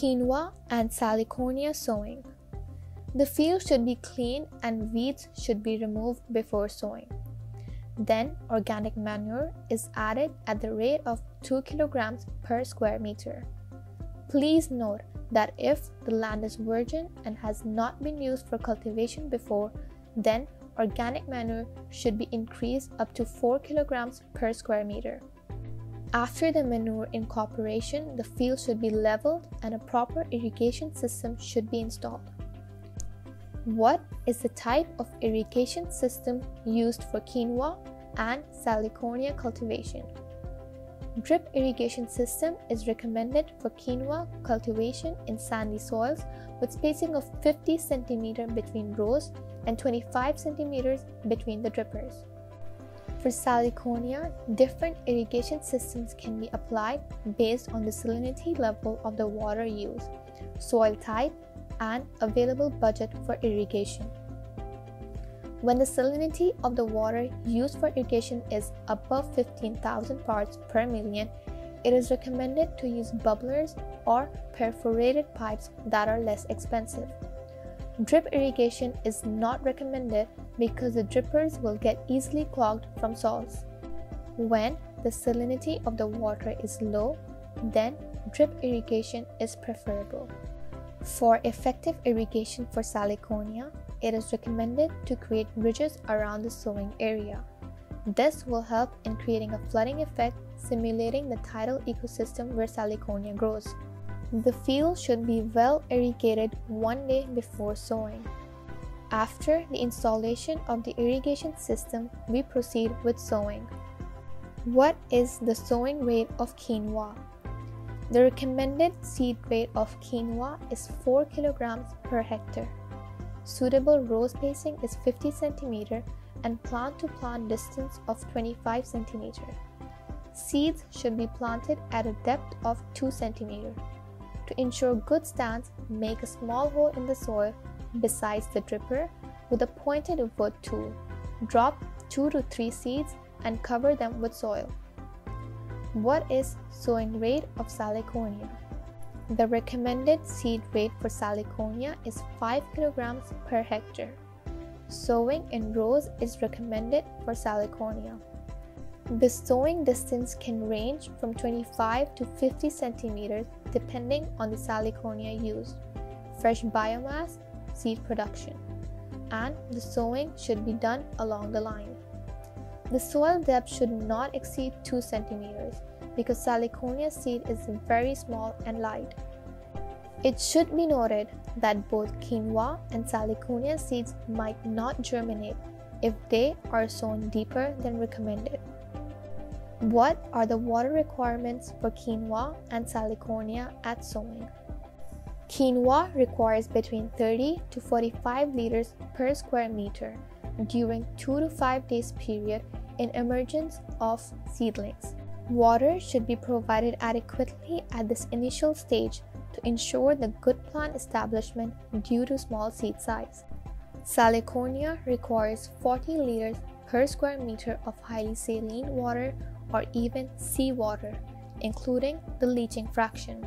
Quinoa and Salicornia sowing. The field should be clean and weeds should be removed before sowing. Then organic manure is added at the rate of 2 kilograms per square meter. Please note that if the land is virgin and has not been used for cultivation before, then organic manure should be increased up to 4 kilograms per square meter. After the manure incorporation, the field should be leveled and a proper irrigation system should be installed. What is the type of irrigation system used for quinoa and salicornia cultivation? Drip irrigation system is recommended for quinoa cultivation in sandy soils with spacing of 50 cm between rows and 25 cm between the drippers. For salicornia, different irrigation systems can be applied based on the salinity level of the water used, soil type, and available budget for irrigation. When the salinity of the water used for irrigation is above 15,000 parts per million, it is recommended to use bubblers or perforated pipes that are less expensive. Drip irrigation is not recommended because the drippers will get easily clogged from salts. When the salinity of the water is low, then drip irrigation is preferable. For effective irrigation for salicornia, it is recommended to create ridges around the sowing area. This will help in creating a flooding effect simulating the tidal ecosystem where salicornia grows. The field should be well irrigated one day before sowing. After the installation of the irrigation system, we proceed with sowing. What is the sowing rate of quinoa? The recommended seed rate of quinoa is 4 kilograms per hectare. Suitable row spacing is 50 cm and plant to plant distance of 25 cm. Seeds should be planted at a depth of 2 cm. To ensure good stance, make a small hole in the soil besides the dripper with a pointed wood tool. Drop 2 to 3 seeds and cover them with soil. What is sowing rate of salicornia? The recommended seed rate for salicornia is 5 kg per hectare. Sowing in rows is recommended for salicornia. The sowing distance can range from 25 to 50 centimeters depending on the salicornia used, fresh biomass, seed production, and the sowing should be done along the line. The soil depth should not exceed 2 centimeters because salicornia seed is very small and light. It should be noted that both quinoa and salicornia seeds might not germinate if they are sown deeper than recommended. What are the water requirements for quinoa and salicornia at sowing? Quinoa requires between 30 to 45 liters per square meter during 2 to 5 days period in emergence of seedlings. Water should be provided adequately at this initial stage to ensure the good plant establishment due to small seed size. Salicornia requires 40 liters per square meter of highly saline water or even seawater, including the leaching fraction.